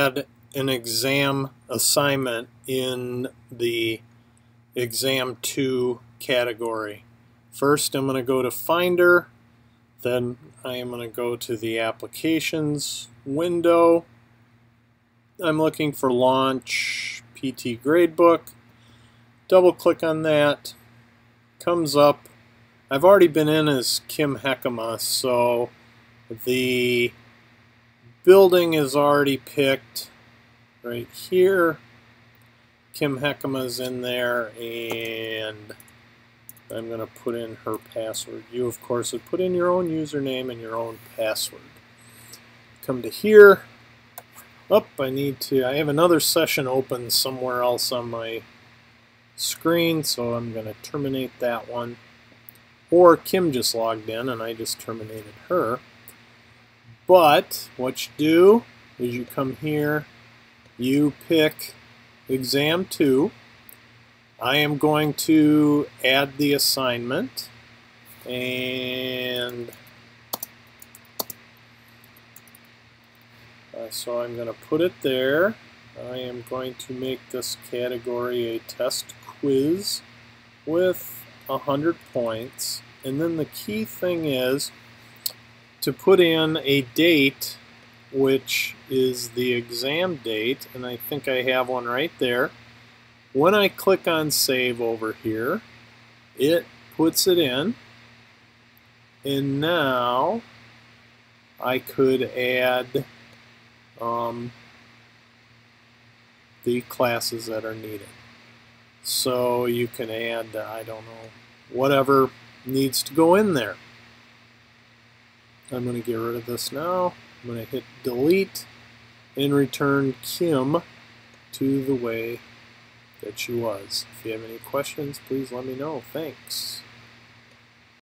add an exam assignment in the exam 2 category. First I'm going to go to Finder, then I am going to go to the Applications window. I'm looking for Launch PT Gradebook. Double click on that. Comes up. I've already been in as Kim Heckema, so the building is already picked right here. Kim Heckema's in there, and I'm going to put in her password. You, of course, would put in your own username and your own password. Come to here. Up, oh, I need to, I have another session open somewhere else on my screen, so I'm going to terminate that one. Or Kim just logged in and I just terminated her. But what you do is you come here, you pick exam 2. I am going to add the assignment and uh, so I'm going to put it there. I am going to make this category a test quiz with 100 points and then the key thing is to put in a date which is the exam date and I think I have one right there. When I click on save over here it puts it in. And now I could add um, the classes that are needed. So you can add I don't know whatever needs to go in there I'm going to get rid of this now. I'm going to hit delete and return Kim to the way that she was. If you have any questions, please let me know. Thanks.